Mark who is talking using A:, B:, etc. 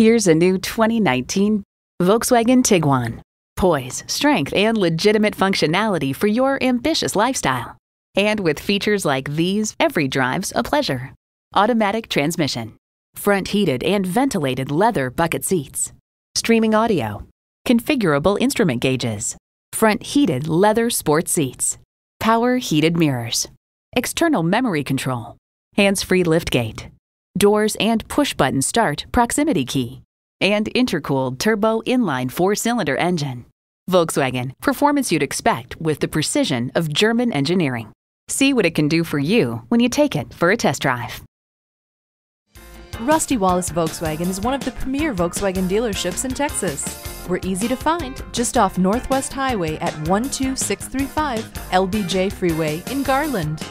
A: Here's a new 2019 Volkswagen Tiguan. Poise, strength, and legitimate functionality for your ambitious lifestyle. And with features like these, every drive's a pleasure. Automatic transmission, front heated and ventilated leather bucket seats, streaming audio, configurable instrument gauges, front heated leather sports seats, power heated mirrors, external memory control, hands free liftgate, doors and push button start proximity key, and intercooled turbo inline four cylinder engine. Volkswagen, performance you'd expect with the precision of German engineering. See what it can do for you when you take it for a test drive.
B: Rusty Wallis Volkswagen is one of the premier Volkswagen dealerships in Texas. We're easy to find just off Northwest Highway at 12635 LBJ Freeway in Garland.